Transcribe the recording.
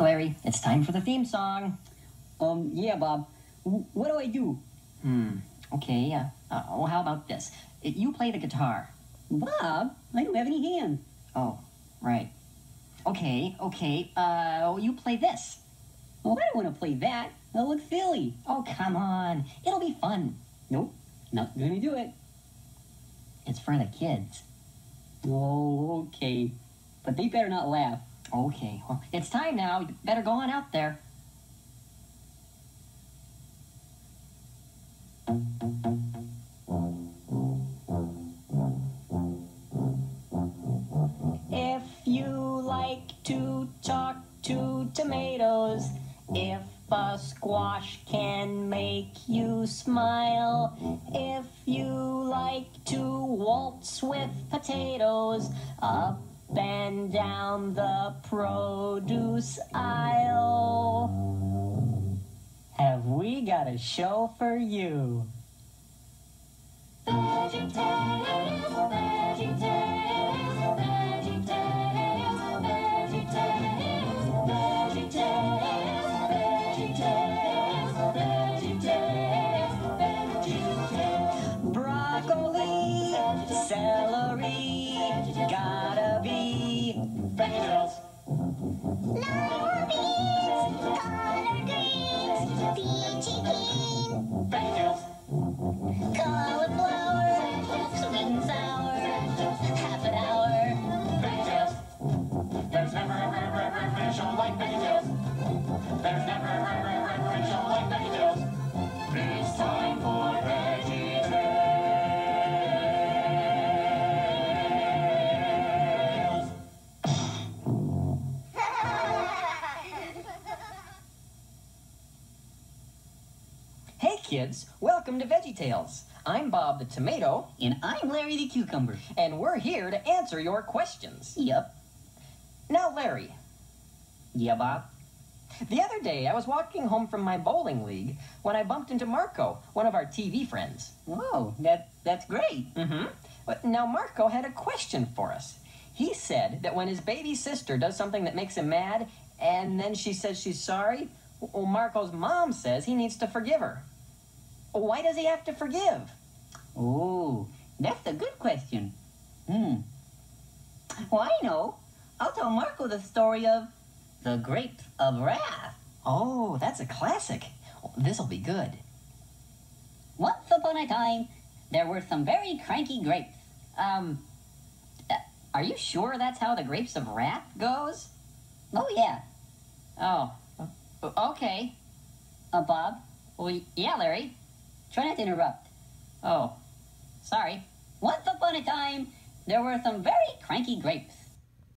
Larry, it's time for the theme song. Um, yeah, Bob. W- what do I do? Hmm. Okay. Uh, uh, well, how about this? You play the guitar. Bob, I don't have any hand. Oh, right. Okay. Okay. Uh, you play this. Oh, I don't want to play that. That'll look silly. Oh, come on. It'll be fun. Nope, not gonna do it. It's for the kids. Oh, okay. But they better not laugh. Okay. Well, it's time now. You better go on out there. If you like to talk to tomatoes, if a squash can make you smile, if you like to waltz with potatoes, up and down the produce aisle, have we got a show for you? Kids, welcome to VeggieTales. I'm Bob the Tomato, And I'm Larry the Cucumber. and we're here to answer your questions. Yep. Now, Larry, Yeah, Bob. The other day I was walking home from my bowling league when I bumped into Marco, one of our TV friends. Whoa, that that's great. Mm-hmm. But now Marco had a question for us. He said that when his baby sister does something that makes him mad, and then she says she's sorry, well, Marco's mom says he needs to forgive her. Why does he have to forgive? Oh, that's a good question. Hmm. Well, I know. I'll tell Marco the story of the grapes of wrath. Oh, that's a classic. This'll be good. Once upon a time, there were some very cranky grapes. Um, uh, are you sure that's how the grapes of wrath goes? Oh, yeah. Oh, okay. Uh, Bob, Well, yeah, Larry. try not to interrupt. Oh, sorry. Once upon a time, there were some very cranky grapes.